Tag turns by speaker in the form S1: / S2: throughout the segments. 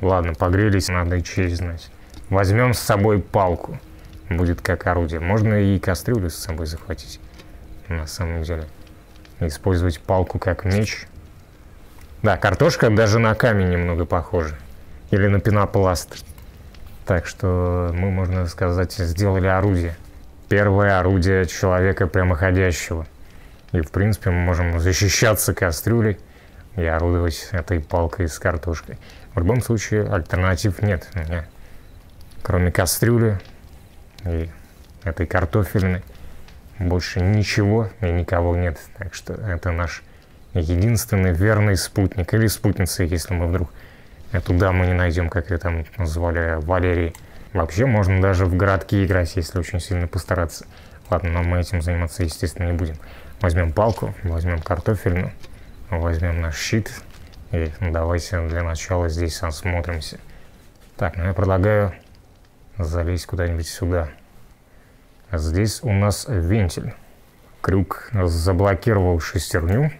S1: Ладно, погрелись, надо и честь знать. Возьмем с собой палку. Будет как орудие. Можно и кастрюлю с собой захватить. На самом деле. Использовать палку как меч. Да, картошка даже на камень немного похожа. Или на пенопласт. Так что мы, можно сказать, сделали орудие. Первое орудие человека прямоходящего. И, в принципе, мы можем защищаться кастрюлей и орудовать этой палкой с картошкой. В любом случае, альтернатив нет у меня. Кроме кастрюли и этой картофельной, больше ничего и никого нет. Так что это наш единственный верный спутник или спутница, если мы вдруг эту даму не найдем, как ее там назвали, Валерий. Вообще можно даже в городки играть, если очень сильно постараться. Ладно, но мы этим заниматься, естественно, не будем. Возьмем палку, возьмем картофельную, возьмем наш щит и давайте для начала здесь осмотримся. Так, ну я предлагаю залезть куда-нибудь сюда. Здесь у нас вентиль. Крюк заблокировал шестерню.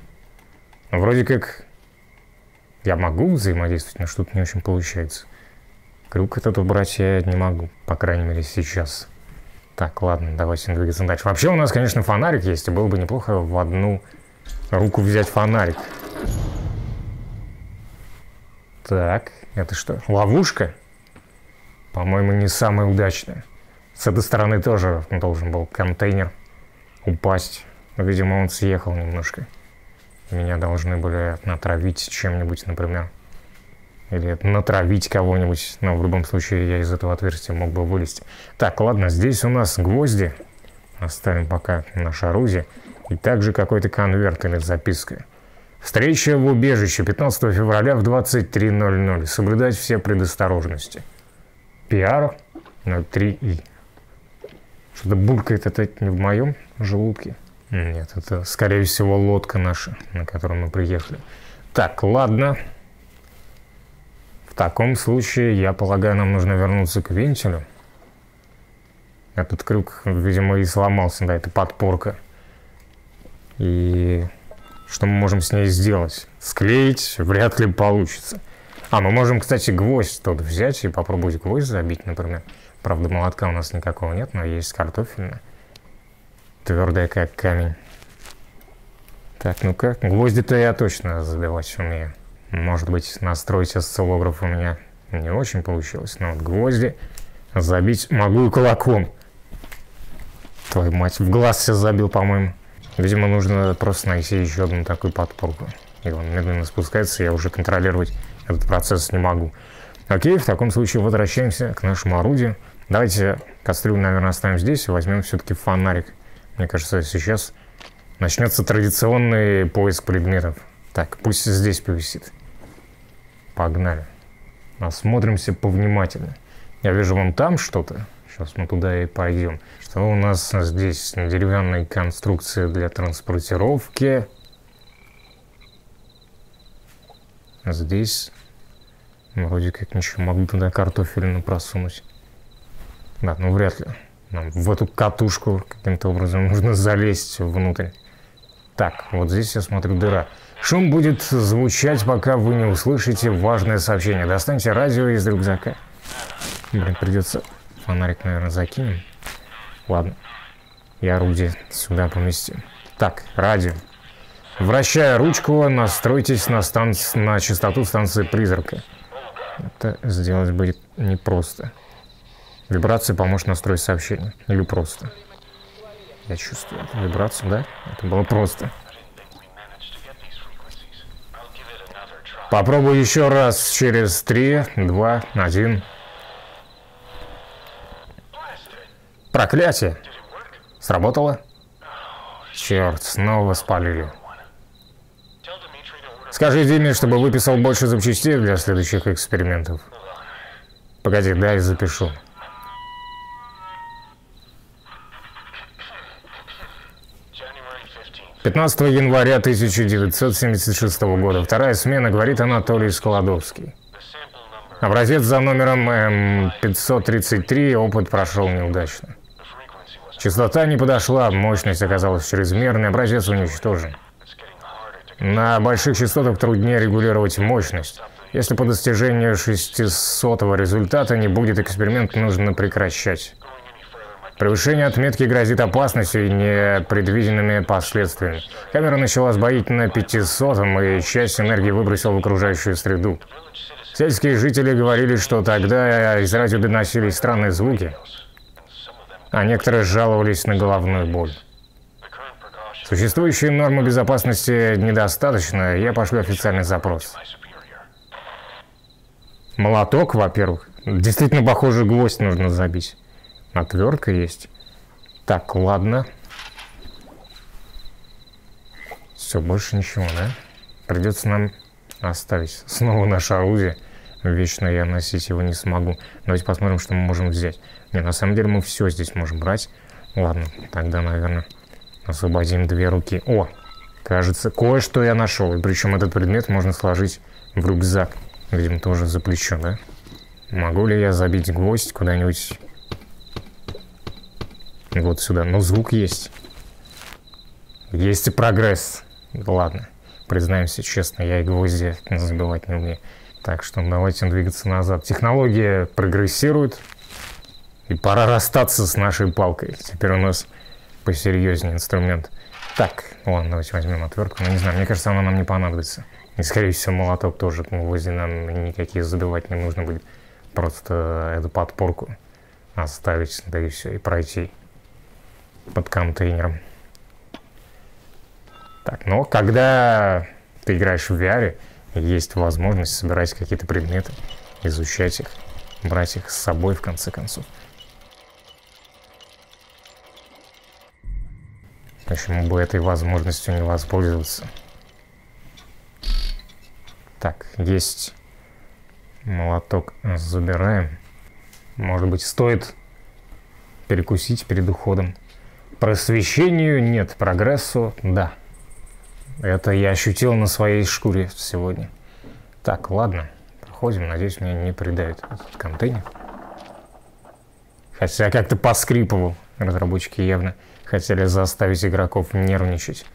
S1: Вроде как я могу взаимодействовать, но что-то не очень получается. Крюк этот убрать я не могу, по крайней мере сейчас. Так, ладно, давайте двигаться дальше. Вообще у нас, конечно, фонарик есть, и было бы неплохо в одну руку взять фонарик. Так, это что, ловушка? По-моему, не самая удачная. С этой стороны тоже должен был контейнер упасть. Видимо, он съехал немножко. Меня должны были натравить чем-нибудь, например. Или натравить кого-нибудь. Но в любом случае я из этого отверстия мог бы вылезти. Так, ладно, здесь у нас гвозди. Оставим пока наше орудие. И также какой-то конверт или записка. Встреча в убежище 15 февраля в 23.00. Соблюдать все предосторожности. Пиар 03И. Что-то булькает это не в моем желудке. Нет, это, скорее всего, лодка наша, на которой мы приехали. Так, ладно. В таком случае, я полагаю, нам нужно вернуться к вентилю. Этот крюк, видимо, и сломался, да, это подпорка. И что мы можем с ней сделать? Склеить вряд ли получится. А, мы можем, кстати, гвоздь тут взять и попробовать гвоздь забить, например. Правда, молотка у нас никакого нет, но есть картофельная. Твердая, как камень. Так, ну как? Гвозди-то я точно забивать умею. Может быть, настроить осциллограф у меня не очень получилось, но вот гвозди забить могу и кулаком. Твою мать, в глаз все забил, по-моему. Видимо, нужно просто найти еще одну такую подпорку. И он медленно спускается, я уже контролировать этот процесс не могу. Окей, в таком случае возвращаемся к нашему орудию. Давайте кастрюлю, наверное, оставим здесь и возьмем все-таки фонарик. Мне кажется, сейчас начнется традиционный поиск предметов. Так, пусть здесь повисит. Погнали. Осмотримся повнимательно. Я вижу вон там что-то. Сейчас мы туда и пойдем. Что у нас здесь? Деревянная конструкция для транспортировки. Здесь вроде как ничего. Могу туда картофельно просунуть. Да, ну вряд ли. Нам в эту катушку каким-то образом нужно залезть внутрь. Так, вот здесь я смотрю дыра. Шум будет звучать, пока вы не услышите важное сообщение. Достаньте радио из рюкзака. Блин, придется фонарик, наверное, закинем. Ладно. И орудие сюда поместим. Так, радио. Вращая ручку, настройтесь на, станц... на частоту станции призрака. Это сделать будет непросто. Вибрация поможет настроить сообщение. Или просто. Я чувствую вибрацию, да? Это было просто. Попробую еще раз через 3, 2, 1. Проклятие! Сработало? Черт, снова спалили. Скажи Диме, чтобы выписал больше запчастей для следующих экспериментов. Погоди, дай запишу. 15 января 1976 года. Вторая смена, говорит Анатолий Складовский. Образец за номером М533, опыт прошел неудачно. Частота не подошла, мощность оказалась чрезмерной, образец уничтожен. На больших частотах труднее регулировать мощность. Если по достижению 600 результата не будет эксперимент, нужно прекращать. Превышение отметки грозит опасностью и непредвиденными последствиями. Камера начала сбоить на 500 и часть энергии выбросила в окружающую среду. Сельские жители говорили, что тогда из радио доносились странные звуки, а некоторые жаловались на головную боль. Существующие нормы безопасности недостаточно, я пошлю официальный запрос. Молоток, во-первых. Действительно, похоже, гвоздь нужно забить. Отвертка есть. Так, ладно. Все, больше ничего, да? Придется нам оставить снова наше орудие. Вечно я носить его не смогу. Давайте посмотрим, что мы можем взять. Не, на самом деле мы все здесь можем брать. Ладно, тогда, наверное, освободим две руки. О, кажется, кое-что я нашел. Причем этот предмет можно сложить в рюкзак. Видимо, тоже за плечо, да? Могу ли я забить гвоздь куда-нибудь вот сюда. Но звук есть. Есть и прогресс. Ладно, признаемся честно, я и гвозди забивать не умею. Так что давайте двигаться назад. Технология прогрессирует. И пора расстаться с нашей палкой. Теперь у нас посерьезнее инструмент. Так, ладно, давайте возьмем отвертку. Ну, не знаю, мне кажется, она нам не понадобится. И, скорее всего, молоток тоже. Гвозди нам никакие забивать не нужно будет. Просто эту подпорку оставить, да и все, и пройти под контейнером. Так, но когда ты играешь в VR, есть возможность собирать какие-то предметы, изучать их, брать их с собой в конце концов. Почему бы этой возможностью не воспользоваться? Так, есть молоток, забираем. Может быть, стоит перекусить перед уходом. Просвещению нет, прогрессу – да. Это я ощутил на своей шкуре сегодня. Так, ладно, проходим. Надеюсь, меня не придавит этот контейнер. Хотя как-то поскрипывал. Разработчики явно хотели заставить игроков нервничать.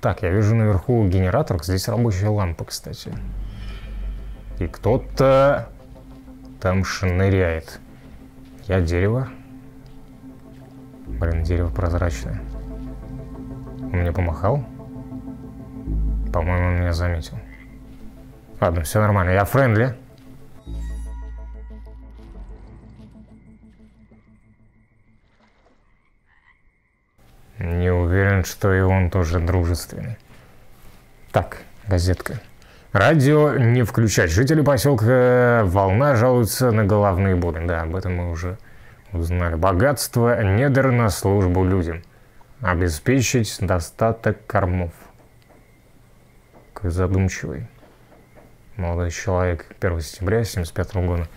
S1: Так, я вижу наверху генератор. Здесь рабочая лампа, кстати. И кто-то там шныряет. Я дерево. Блин, дерево прозрачное. Он мне помахал? По-моему, он меня заметил. Ладно, все нормально. Я френдли. Не уверен, что и он тоже дружественный. Так, газетка. Радио не включать. Жители поселка Волна жалуются на головные боли. Да, об этом мы уже Узнали богатство недр на службу людям. Обеспечить достаток кормов. Как задумчивый. Молодой человек 1 сентября 75 года.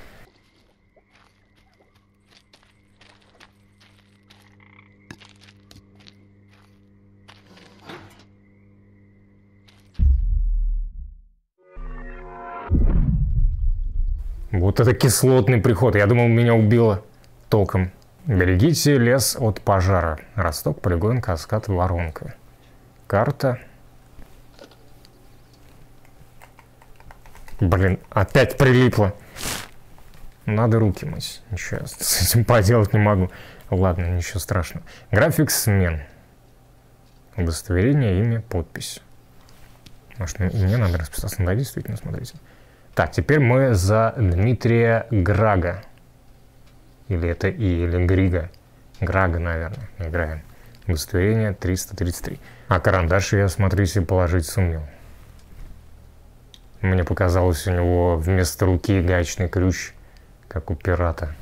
S1: Вот это кислотный приход. Я думал, меня убило током. Берегите лес от пожара. Росток, полигон, каскад, воронка. Карта. Блин, опять прилипло. Надо руки мыть. Ничего с этим поделать не могу. Ладно, ничего страшного. График смен. Удостоверение, имя, подпись. Может, мне надо расписаться? Да, действительно, смотрите. Так, теперь мы за Дмитрия Грага. Или это И, или Грига. Грага, наверное, играем. Удостоверение 333. А карандаш я, смотрите, положить сумел. Мне показалось, у него вместо руки гаечный ключ, как у пирата.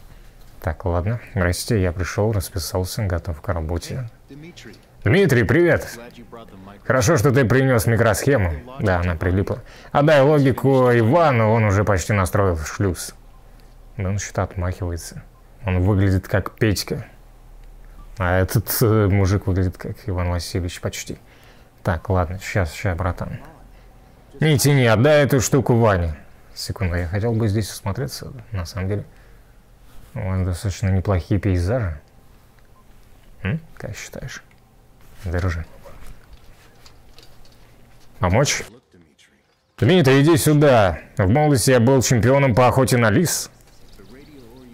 S1: Так, ладно. Здрасте, я пришел, расписался, готов к работе. Дмитрий, привет! Хорошо, что ты принес микросхему. Да, она прилипла. Отдай логику Ивану, он уже почти настроил шлюз. Да он что-то отмахивается. Он выглядит как Петька. А этот э, мужик выглядит как Иван Васильевич почти. Так, ладно, сейчас, сейчас, братан. Не тяни, отдай эту штуку Ване. Секунду, я хотел бы здесь осмотреться, на самом деле. У вас достаточно неплохие пейзажи. М? Как считаешь? Держи. Помочь? Дмитрий, иди сюда. В молодости я был чемпионом по охоте на лис.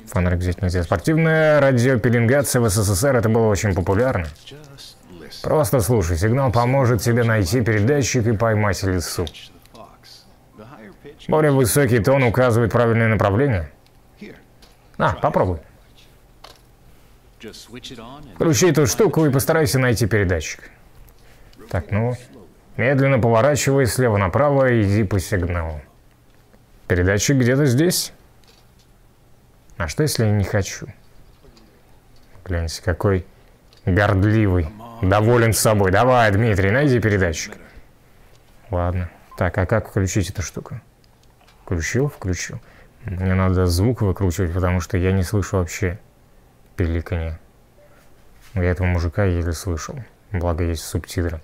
S1: Фонарик нельзя. Спортивная радиопеленгация в СССР это было очень популярно. Просто слушай, сигнал поможет тебе найти передатчик и поймать лису. Более высокий тон указывает правильное направление. На, попробуй. Включи эту штуку и постарайся найти передатчик. Так, ну, медленно поворачивай слева направо и иди по сигналу. Передатчик где-то здесь. А что, если я не хочу? Гляньте, какой гордливый, доволен собой. Давай, Дмитрий, найди передатчик. Ладно. Так, а как включить эту штуку? Включил? Включил. Мне надо звук выкручивать, потому что я не слышу вообще пеликанье. Я этого мужика еле слышал. Благо есть субтитры.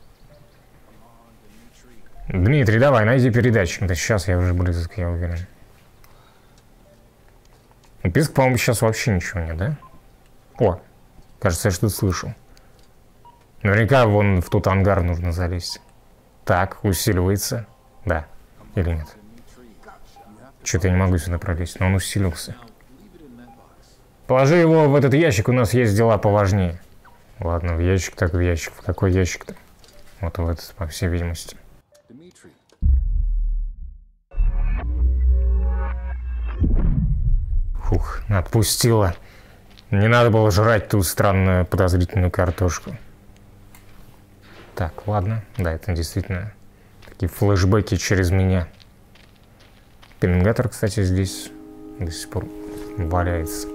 S1: Дмитрий, давай, найди передатчик. Да сейчас я уже близок, я уверен. Писк, по-моему, сейчас вообще ничего нет, да? О, кажется, я что-то слышу. Наверняка вон в тот ангар нужно залезть. Так, усиливается. Да. Или нет? Что-то я не могу сюда пролезть, но он усилился. Положи его в этот ящик, у нас есть дела поважнее. Ладно, в ящик так в ящик. В какой ящик-то? Вот в этот, по всей видимости. Фух, отпустила. Не надо было жрать ту странную подозрительную картошку. Так, ладно. Да, это действительно такие флешбеки через меня. Пеленгатор, кстати, здесь до сих пор валяется.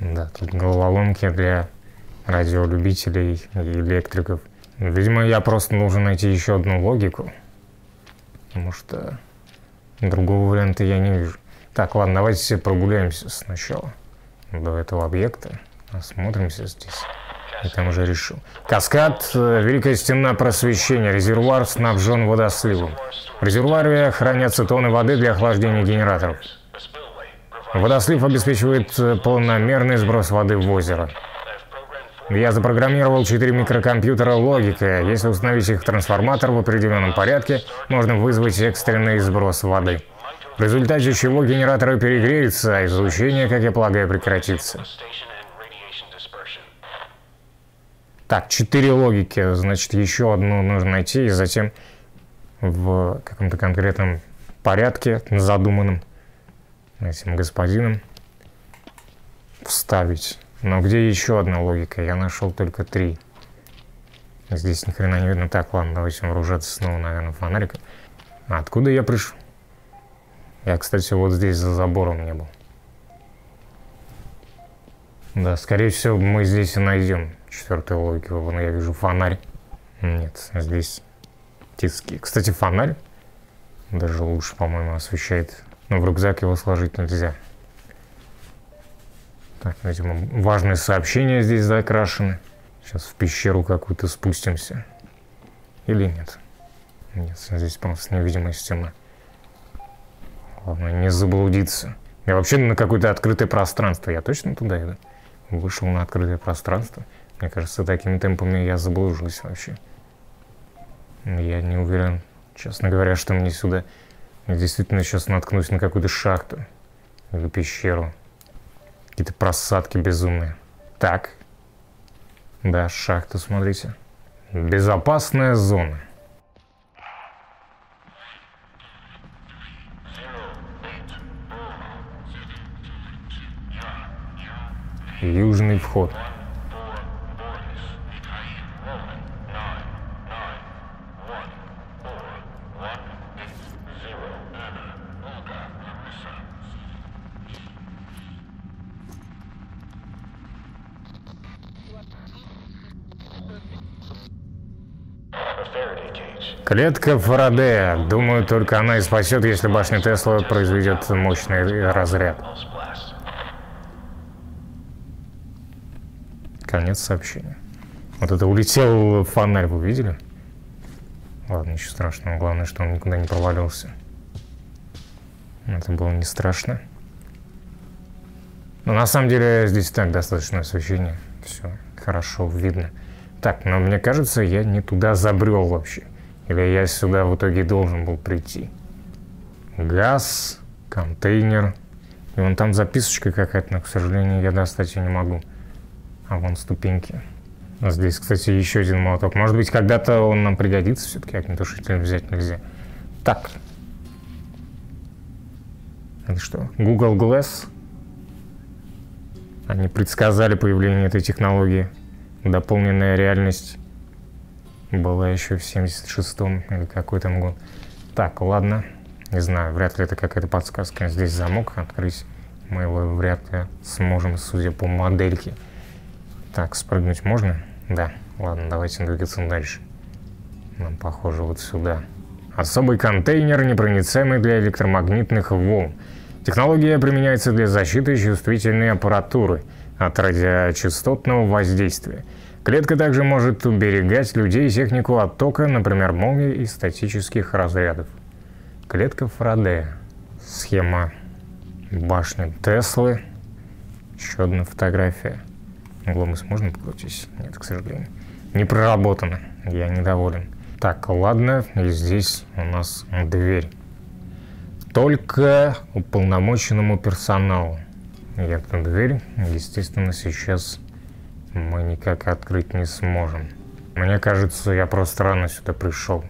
S1: Да, тут головоломки для радиолюбителей и электриков. Видимо, я просто должен найти еще одну логику. Потому что другого варианта я не вижу. Так, ладно, давайте прогуляемся сначала до этого объекта. Осмотримся здесь. И там уже решил. Каскад, э, Великая стена просвещения, резервуар снабжен водосливом. В резервуаре хранятся тонны воды для охлаждения генераторов. Водослив обеспечивает э, полномерный сброс воды в озеро. Я запрограммировал четыре микрокомпьютера логика. Если установить их трансформатор в определенном порядке, можно вызвать экстренный сброс воды в результате чего генераторы перегреются, а излучение, как я полагаю, прекратится. Так, четыре логики, значит, еще одну нужно найти и затем в каком-то конкретном порядке, задуманном этим господином, вставить. Но где еще одна логика? Я нашел только три. Здесь ни хрена не видно. Так, ладно, давайте вооружаться снова, наверное, фонариком. А откуда я пришел? Я, кстати, вот здесь за забором не был. Да, скорее всего, мы здесь и найдем четвертую логику. Вон я вижу фонарь. Нет, здесь тиски. Кстати, фонарь даже лучше, по-моему, освещает. Но в рюкзак его сложить нельзя. Так, видимо, важные сообщения здесь закрашены. Сейчас в пещеру какую-то спустимся. Или нет? Нет, здесь просто невидимость темна. Главное не заблудиться. Я вообще на какое-то открытое пространство. Я точно туда иду? Вышел на открытое пространство. Мне кажется, такими темпами я заблужусь вообще. Я не уверен, честно говоря, что мне сюда... Я действительно сейчас наткнусь на какую-то шахту. Или пещеру. Какие-то просадки безумные. Так. Да, шахта, смотрите. Безопасная зона. Южный вход. Клетка Фарадея. Думаю, только она и спасет, если башня Тесла произведет мощный разряд. Конец сообщения. Вот это улетел фонарь, вы видели? Ладно, ничего страшного. Главное, что он никуда не провалился. Это было не страшно. Но на самом деле здесь так достаточно освещения. Все хорошо видно. Так, но мне кажется, я не туда забрел вообще. Или я сюда в итоге должен был прийти. Газ, контейнер. И вон там записочка какая-то, но, к сожалению, я достать ее не могу. А вон ступеньки. Здесь, кстати, еще один молоток. Может быть, когда-то он нам пригодится все-таки, огнетушитель взять нельзя. Так. Это что? Google Glass? Они предсказали появление этой технологии. Дополненная реальность была еще в 76-м или какой там год. Так, ладно. Не знаю, вряд ли это какая-то подсказка. Здесь замок открыть. Мы его вряд ли сможем, судя по модельке. Так, спрыгнуть можно? Да. Ладно, давайте двигаться дальше. Нам похоже вот сюда. Особый контейнер, непроницаемый для электромагнитных волн. Технология применяется для защиты чувствительной аппаратуры от радиочастотного воздействия. Клетка также может уберегать людей и технику от тока, например, молний и статических разрядов. Клетка Фарадея. Схема башни Теслы. Еще одна фотография. Углом мы сможем покрутить? Нет, к сожалению. Не проработано. Я недоволен. Так, ладно. И здесь у нас дверь. Только уполномоченному персоналу. И эту дверь, естественно, сейчас мы никак открыть не сможем. Мне кажется, я просто рано сюда пришел.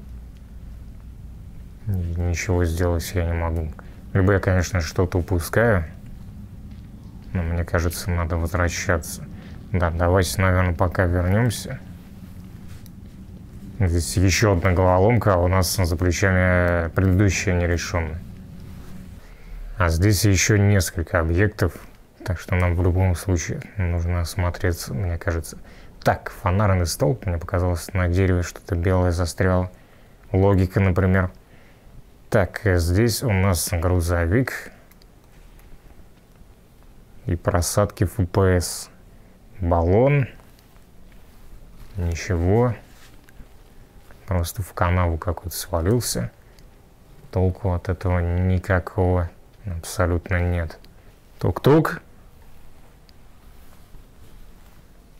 S1: И ничего сделать я не могу. Либо я, конечно, что-то упускаю, но мне кажется, надо возвращаться. Да, давайте, наверное, пока вернемся. Здесь еще одна головоломка, а у нас за плечами предыдущая нерешенная. А здесь еще несколько объектов, так что нам в любом случае нужно осмотреться, мне кажется. Так, фонарный столб, мне показалось, на дереве что-то белое застряло. Логика, например. Так, здесь у нас грузовик и просадки ФПС баллон. Ничего. Просто в канаву какой-то свалился. Толку от этого никакого абсолютно нет. Тук-тук.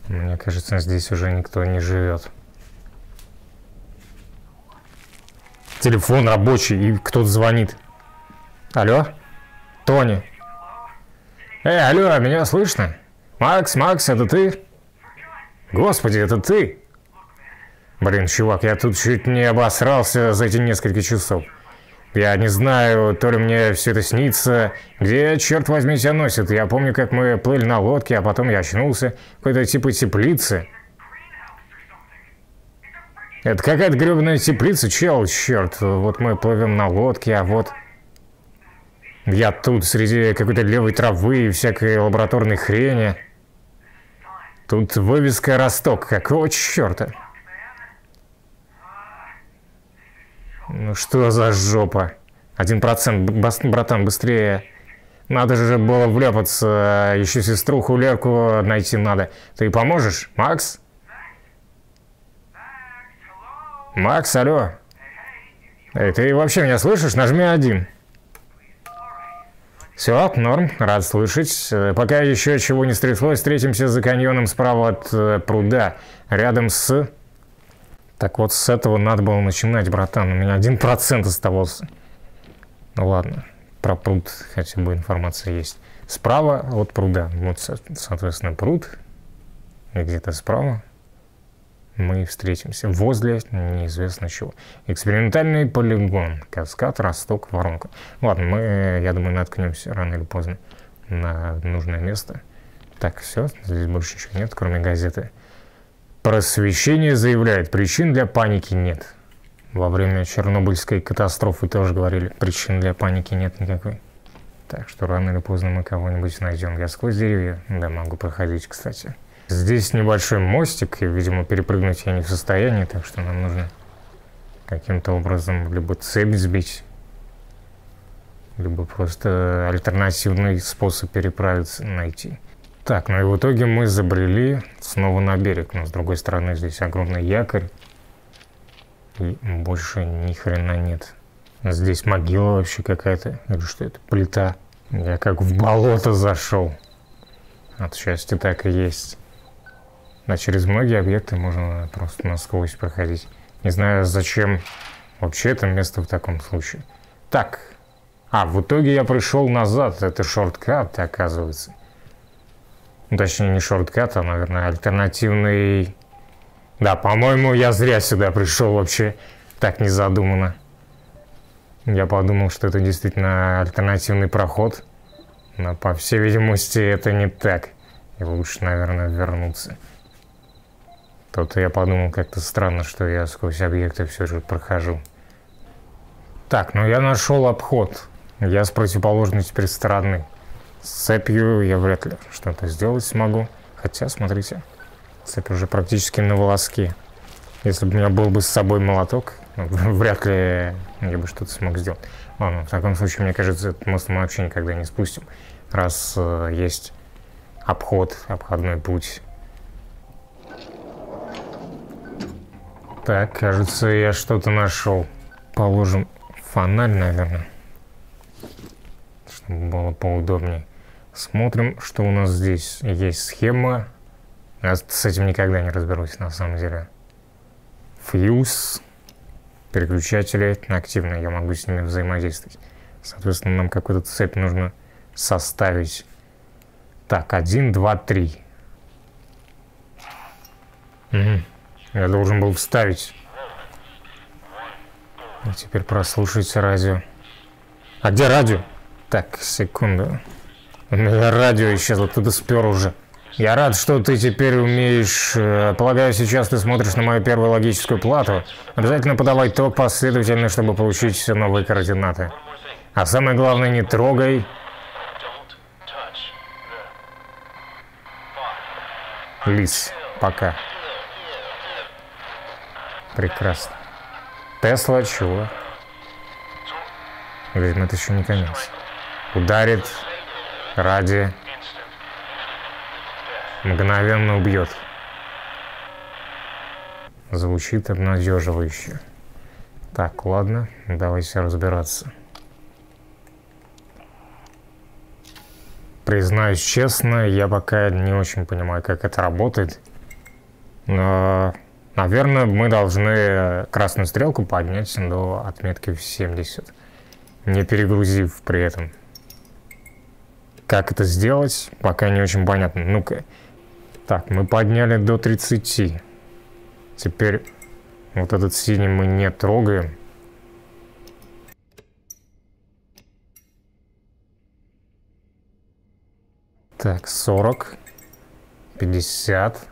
S1: Мне кажется, здесь уже никто не живет. Телефон рабочий, и кто-то звонит. Алло? Тони? Эй, алло, меня слышно? Макс, Макс, это ты? Господи, это ты? Блин, чувак, я тут чуть не обосрался за эти несколько часов. Я не знаю, то ли мне все это снится. Где, черт возьми, тебя носит? Я помню, как мы плыли на лодке, а потом я очнулся. Какой-то типа теплицы. Это какая-то гребаная теплица, чел, черт. Вот мы плывем на лодке, а вот... Я тут среди какой-то левой травы и всякой лабораторной хрени. Тут вывеска «Росток». Какого черта? Ну что за жопа? Один процент, братан, быстрее. Надо же было вляпаться, еще сеструху Лерку найти надо. Ты поможешь, Макс? Макс, алло. Эй, ты вообще меня слышишь? Нажми один. Все, норм, рад слышать. Э, пока еще чего не стряслось, встретимся за каньоном справа от э, пруда, рядом с... Так вот, с этого надо было начинать, братан. У меня один процент оставался. Ну ладно, про пруд хотя бы информация есть. Справа от пруда. Вот, соответственно, пруд. Где-то справа мы встретимся возле неизвестно чего. Экспериментальный полигон, каскад, росток, воронка. Ладно, мы, я думаю, наткнемся рано или поздно на нужное место. Так, все, здесь больше ничего нет, кроме газеты. Просвещение заявляет, причин для паники нет. Во время Чернобыльской катастрофы тоже говорили, причин для паники нет никакой. Так что рано или поздно мы кого-нибудь найдем. Я сквозь деревья, да, могу проходить, кстати. Здесь небольшой мостик, и, видимо, перепрыгнуть я не в состоянии, так что нам нужно каким-то образом либо цепь сбить, либо просто альтернативный способ переправиться найти. Так, ну и в итоге мы забрели снова на берег, но с другой стороны здесь огромный якорь, и больше ни хрена нет. Здесь могила вообще какая-то, или что это, плита. Я как в болото зашел. От счастья так и есть. А через многие объекты можно просто насквозь проходить. Не знаю, зачем вообще это место в таком случае. Так, А, в итоге я пришел назад. Это шорткат, оказывается. Ну, точнее, не шорткат, а, наверное, альтернативный... Да, по-моему, я зря сюда пришел вообще. Так не задумано. Я подумал, что это действительно альтернативный проход. Но, по всей видимости, это не так. И лучше, наверное, вернуться. То-то я подумал, как-то странно, что я сквозь объекты все же прохожу. Так, ну я нашел обход. Я с противоположной теперь стороны. С цепью я вряд ли что-то сделать смогу. Хотя, смотрите, цепь уже практически на волоске. Если бы у меня был бы с собой молоток, вряд ли я бы что-то смог сделать. Ладно, в таком случае, мне кажется, этот мост мы вообще никогда не спустим. Раз э, есть обход, обходной путь. Так, кажется, я что-то нашел. Положим фонарь, наверное. Чтобы было поудобнее. Смотрим, что у нас здесь. Есть схема. Я с этим никогда не разберусь, на самом деле. Фьюз. Переключатели активные. Я могу с ними взаимодействовать. Соответственно, нам какую-то цепь нужно составить. Так, один, два, три. Угу. Я должен был вставить. И теперь прослушайте радио. А где радио? Так, секунду. У меня радио исчезло, ты спер уже. Я рад, что ты теперь умеешь... Э, полагаю, сейчас ты смотришь на мою первую логическую плату. Обязательно подавай ток последовательно, чтобы получить все новые координаты. А самое главное, не трогай... Лис. Пока. Прекрасно. Тесла чего? Видимо, это еще не конец. Ударит ради мгновенно убьет. Звучит обнадеживающе. Так, ладно, давайте разбираться. Признаюсь честно, я пока не очень понимаю, как это работает. Но, наверное, мы должны красную стрелку поднять до отметки в 70, не перегрузив при этом. Как это сделать, пока не очень понятно. Ну-ка. Так, мы подняли до 30. Теперь вот этот синий мы не трогаем. Так, 40. 50.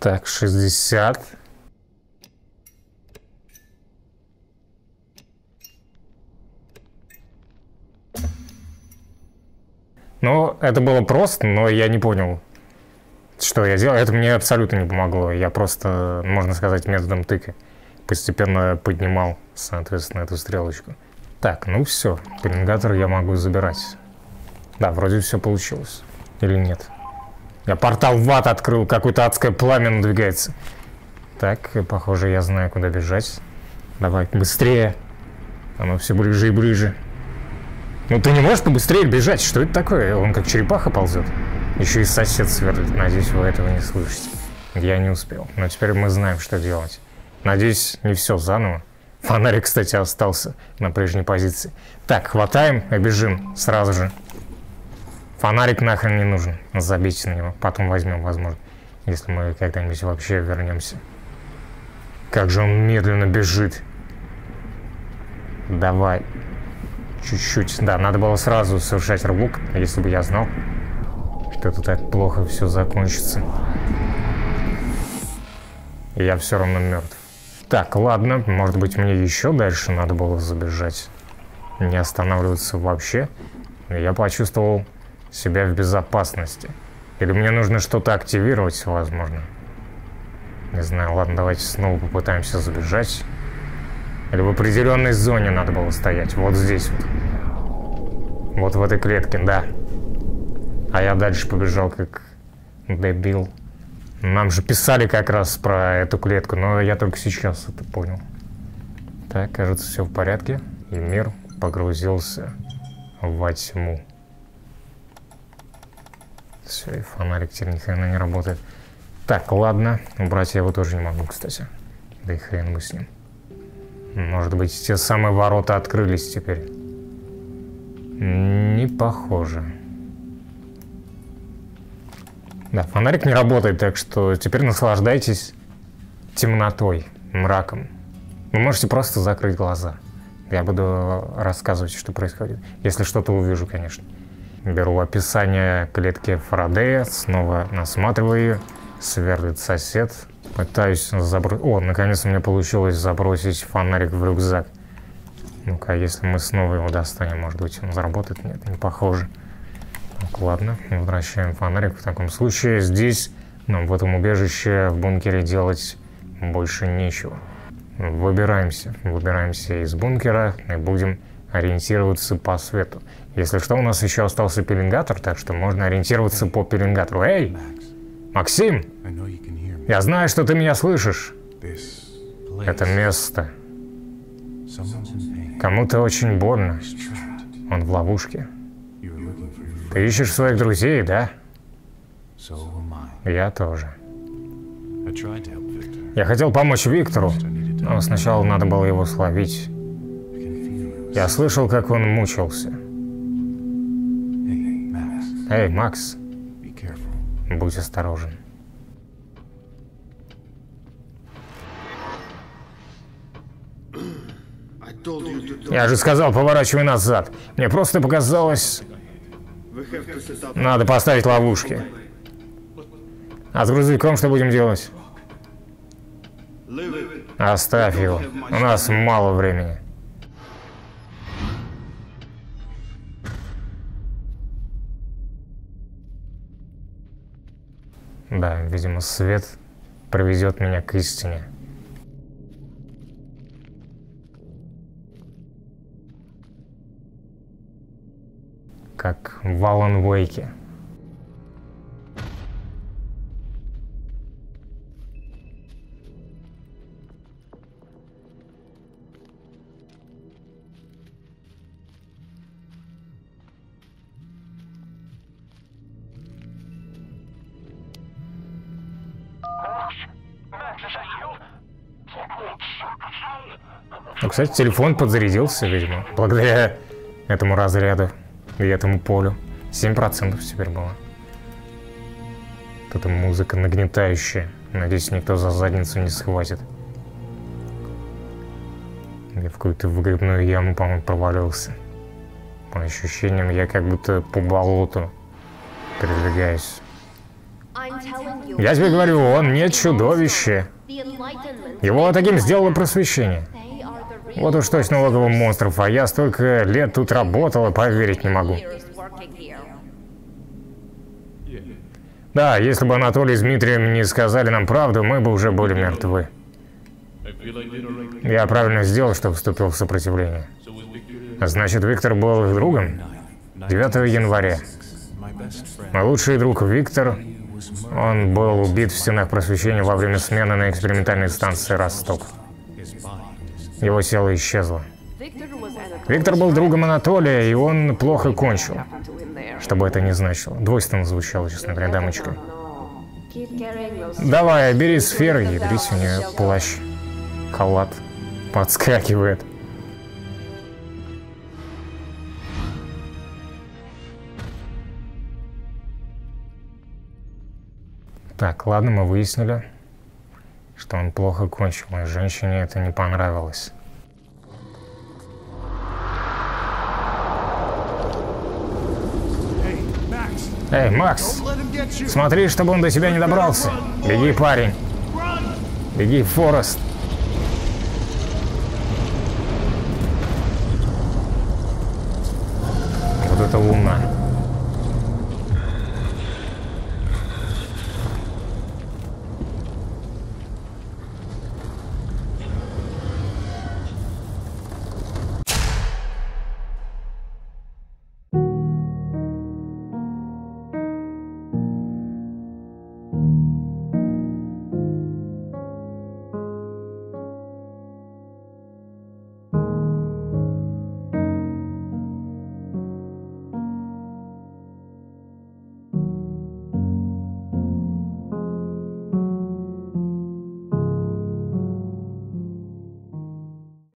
S1: Так, 60. Ну, это было просто, но я не понял, что я делал. Это мне абсолютно не помогло. Я просто, можно сказать, методом тыка постепенно поднимал, соответственно, эту стрелочку. Так, ну все, пеленгатор я могу забирать. Да, вроде все получилось. Или нет? Я портал в ад открыл, какое-то адское пламя надвигается. Так, похоже, я знаю, куда бежать. Давай, быстрее. Оно все ближе и ближе. Ну ты не можешь побыстрее бежать? Что это такое? Он как черепаха ползет. Еще и сосед сверлит. Надеюсь, вы этого не слышите. Я не успел. Но теперь мы знаем, что делать. Надеюсь, не все заново. Фонарик, кстати, остался на прежней позиции. Так, хватаем и бежим сразу же. Фонарик нахрен не нужен. Забейте на него. Потом возьмем, возможно. Если мы когда-нибудь вообще вернемся. Как же он медленно бежит. Давай. Чуть-чуть. Да, надо было сразу совершать рывок, если бы я знал, что это так плохо все закончится. И я все равно мертв. Так, ладно, может быть мне еще дальше надо было забежать. Не останавливаться вообще. Я почувствовал себя в безопасности. Или мне нужно что-то активировать, возможно. Не знаю, ладно, давайте снова попытаемся забежать. Или в определенной зоне надо было стоять. Вот здесь вот. Вот в этой клетке, да. А я дальше побежал как дебил. Нам же писали как раз про эту клетку, но я только сейчас это понял. Так, кажется, все в порядке. И мир погрузился во тьму. Все, и фонарик теперь ни хрена не работает. Так, ладно. Убрать я его тоже не могу, кстати. Да и хрен бы с ним. Может быть, те самые ворота открылись теперь. Не похоже. Да, фонарик не работает, так что теперь наслаждайтесь темнотой, мраком. Вы можете просто закрыть глаза. Я буду рассказывать, что происходит. Если что-то увижу, конечно. Беру описание клетки Фарадея, снова насматриваю ее. Сверлит сосед. Пытаюсь забросить... О, наконец у меня получилось забросить фонарик в рюкзак. Ну-ка, если мы снова его достанем, может быть, он заработает? Нет, не похоже. Так, ладно, возвращаем фонарик. В таком случае здесь, нам в этом убежище, в бункере делать больше нечего. Выбираемся. Выбираемся из бункера и будем ориентироваться по свету. Если что, у нас еще остался пеленгатор, так что можно ориентироваться по пеленгатору. Эй! Максим! Я знаю, что ты меня слышишь. Это место. Кому-то очень больно. Он в ловушке. Ты ищешь своих друзей, да? Я тоже. Я хотел помочь Виктору, но сначала надо было его словить. Я слышал, как он мучился. Эй, Макс, будь осторожен. Я же сказал, поворачивай назад. Мне просто показалось... Надо поставить ловушки. А с грузовиком что будем делать? Оставь его. У нас мало времени. Да, видимо, свет приведет меня к истине. Как в Алан Уэйке. Ну, кстати, телефон подзарядился, видимо, благодаря этому разряду и этому полю. 7% теперь было. Вот эта музыка нагнетающая. Надеюсь, никто за задницу не схватит. Я в какую-то выгребную яму, по-моему, провалился. По ощущениям, я как будто по болоту передвигаюсь. Я тебе говорю, он не чудовище. Его таким сделало просвещение. Вот уж точно логово монстров, а я столько лет тут работал и поверить не могу. Да, если бы Анатолий с Дмитрием не сказали нам правду, мы бы уже были мертвы. Я правильно сделал, что вступил в сопротивление. Значит, Виктор был их другом? 9 января. Мой лучший друг Виктор, он был убит в стенах просвещения во время смены на экспериментальной станции «Росток». Его тело исчезло. Виктор был другом Анатолия, и он плохо кончил. Что бы это ни значило. Двойственно звучало, честно говоря, дамочка. Давай, бери сферы, ядрись у нее плащ. Халат. Подскакивает. Так, ладно, мы выяснили что он плохо кончил, и женщине это не понравилось. Эй, Макс, смотри, чтобы он до тебя не добрался. Беги, парень. Беги, Форест.